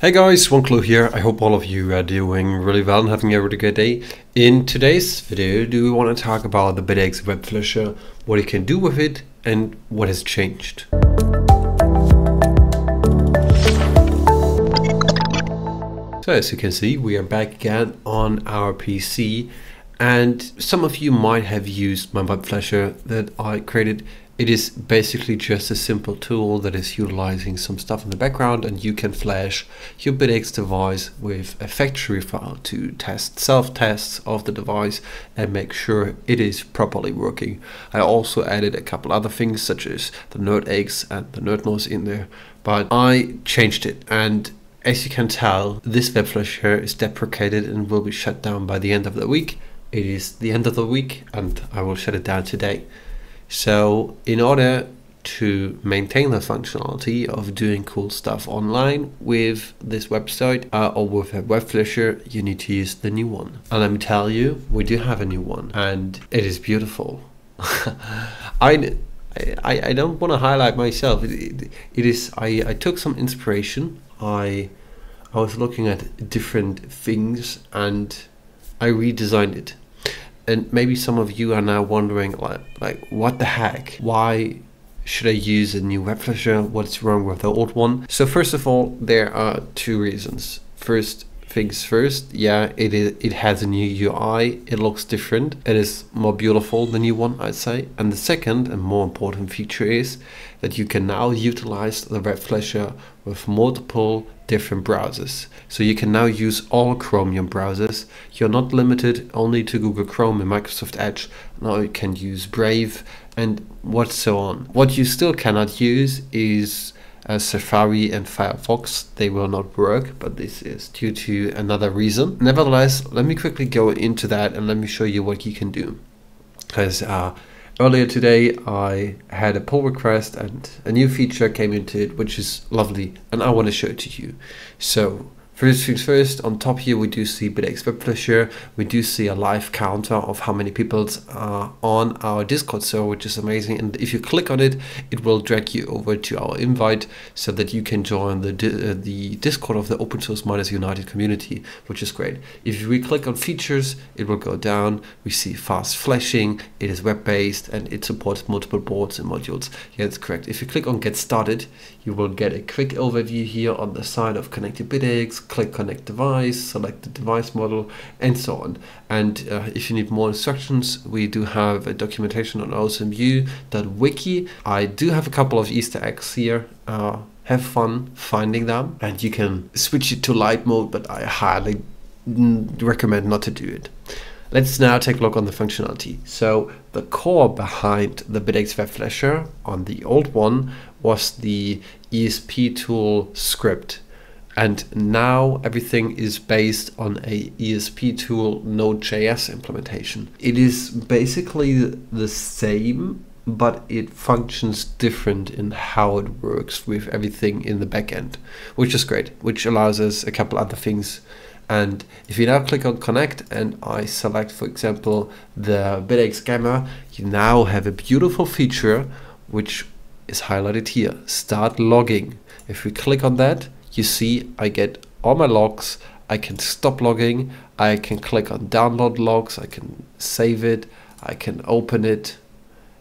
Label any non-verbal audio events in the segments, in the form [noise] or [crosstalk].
Hey guys, Clue here. I hope all of you are doing really well and having a really good day. In today's video, do we want to talk about the Bitaxe Web Flasher, what you can do with it, and what has changed. So as you can see, we are back again on our PC and some of you might have used my web flasher that I created it is basically just a simple tool that is utilizing some stuff in the background and you can flash your Bitaxe device with a factory file to test self-tests of the device and make sure it is properly working. I also added a couple other things such as the NerdAxe and the NerdNOS in there, but I changed it and as you can tell, this web flasher is deprecated and will be shut down by the end of the week. It is the end of the week and I will shut it down today. So in order to maintain the functionality of doing cool stuff online with this website uh, or with a web flasher, you need to use the new one. And let me tell you, we do have a new one and it is beautiful. [laughs] I, I, I don't want to highlight myself. It, it, it is I, I took some inspiration. I I was looking at different things and I redesigned it and maybe some of you are now wondering like like what the heck? Why should I use a new web flasher what's wrong with the old one? So first of all there are two reasons. First things first. Yeah it is it has a new ui it looks different. It is more beautiful the new one i'd say. And the second and more important feature is that you can now utilize the web flasher with multiple different browsers. So you can now use all chromium browsers. You're not limited only to google chrome and microsoft edge. Now you can use brave and what so on. What you still cannot use is uh, Safari and Firefox, they will not work, but this is due to another reason. Nevertheless, let me quickly go into that and let me show you what you can do. Because uh, earlier today I had a pull request and a new feature came into it, which is lovely, and I want to show it to you. So First things first, on top here we do see Bitaxe Web Flasher. We do see a live counter of how many people are on our Discord server, which is amazing. And if you click on it, it will drag you over to our invite so that you can join the uh, the Discord of the Open Source Miners United community, which is great. If we click on features, it will go down. We see fast flashing. It is web-based and it supports multiple boards and modules. Yeah, that's correct. If you click on Get Started, you will get a quick overview here on the side of Connected Bitaxe click connect device, select the device model, and so on. And uh, if you need more instructions, we do have a documentation on osmu.wiki. I do have a couple of Easter eggs here. Uh, have fun finding them, and you can switch it to light mode, but I highly recommend not to do it. Let's now take a look on the functionality. So the core behind the Bitaxe Web Flasher on the old one was the ESP tool script and now everything is based on a ESP tool Node.js implementation. It is basically the same, but it functions different in how it works with everything in the backend, which is great, which allows us a couple other things. And if you now click on connect and I select, for example, the Bitaxe Gamma, you now have a beautiful feature which is highlighted here, start logging. If we click on that, you see I get all my logs. I can stop logging. I can click on download logs. I can save it. I can open it.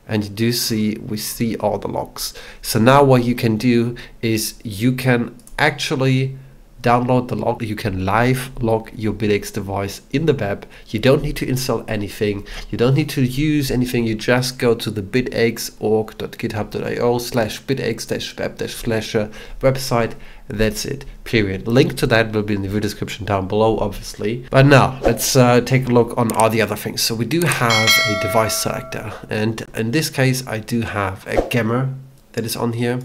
And you do see we see all the logs. So now what you can do is you can actually download the log. You can live log your Bitaxe device in the web. You don't need to install anything. You don't need to use anything. You just go to the bitaxeorg.github.io slash bitaxe-web-flasher website. That's it, period. Link to that will be in the video description down below, obviously. But now, let's uh, take a look on all the other things. So we do have a device selector. And in this case, I do have a Gamma that is on here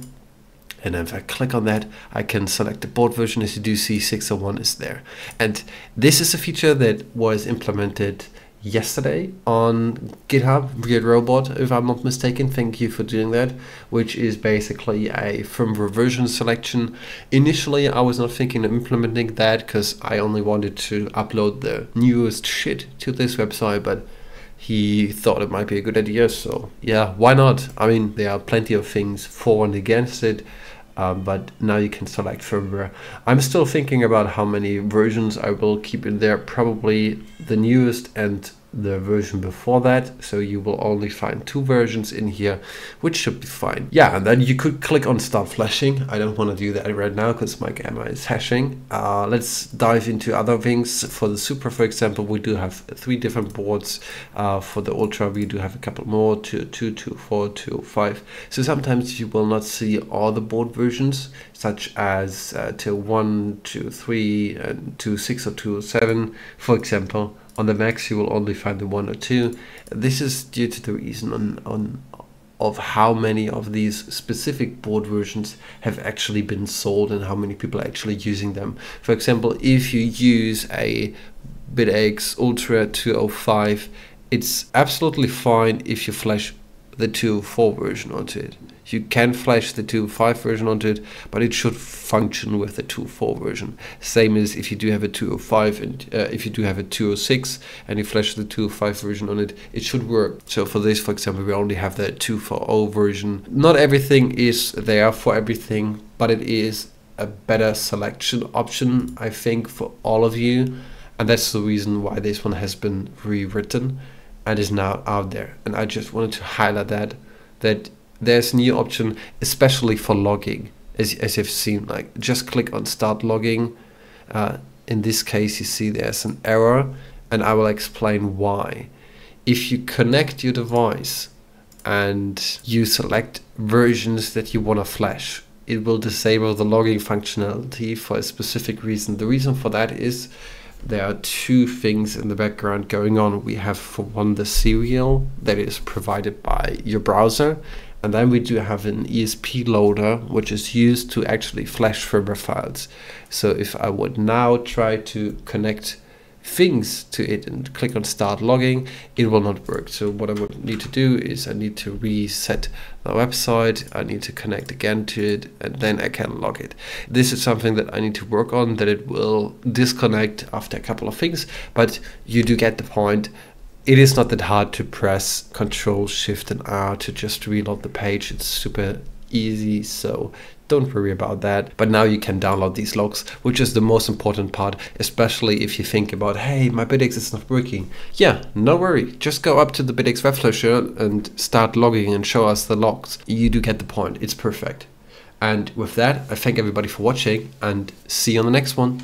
and if I click on that I can select the board version. As you do see 601 is there. And this is a feature that was implemented yesterday on GitHub Weird Robot if I'm not mistaken. Thank you for doing that which is basically a firmware version selection. Initially I was not thinking of implementing that because I only wanted to upload the newest shit to this website but he thought it might be a good idea so yeah why not I mean there are plenty of things for and against it uh, but now you can select firmware. I'm still thinking about how many versions I will keep in there, probably the newest and the version before that. So you will only find two versions in here which should be fine. Yeah and then you could click on start flashing. I don't want to do that right now because my camera is hashing. Uh, let's dive into other things. For the super for example we do have three different boards. Uh, for the ultra we do have a couple more two two two four two five. So sometimes you will not see all the board versions such as uh, to one two three and two six or two seven for example on the Max you will only find the one or two. This is due to the reason on, on of how many of these specific board versions have actually been sold and how many people are actually using them. For example, if you use a Bitaxe Ultra 205, it's absolutely fine if you flash the 204 version onto it. You can flash the 2.5 version onto it, but it should function with the 2.4 version. Same as if you do have a 2.05 and uh, if you do have a 2.06 and you flash the 2.5 version on it, it should work. So for this, for example, we only have the 2.4.0 version. Not everything is there for everything, but it is a better selection option, I think, for all of you. And that's the reason why this one has been rewritten and is now out there. And I just wanted to highlight that that there's a new option, especially for logging, as, as you've seen. Like just click on start logging. Uh, in this case, you see there's an error, and I will explain why. If you connect your device and you select versions that you want to flash, it will disable the logging functionality for a specific reason. The reason for that is there are two things in the background going on. We have for one the serial that is provided by your browser and then we do have an ESP loader, which is used to actually flash firmware files. So if I would now try to connect things to it and click on start logging, it will not work. So what I would need to do is I need to reset the website, I need to connect again to it, and then I can log it. This is something that I need to work on, that it will disconnect after a couple of things, but you do get the point it is not that hard to press Control Shift and R to just reload the page. It's super easy, so don't worry about that. But now you can download these logs, which is the most important part, especially if you think about, hey, my Bitaxe is not working. Yeah, no worry. Just go up to the Bitaxe web flasher and start logging and show us the logs. You do get the point. It's perfect. And with that, I thank everybody for watching and see you on the next one.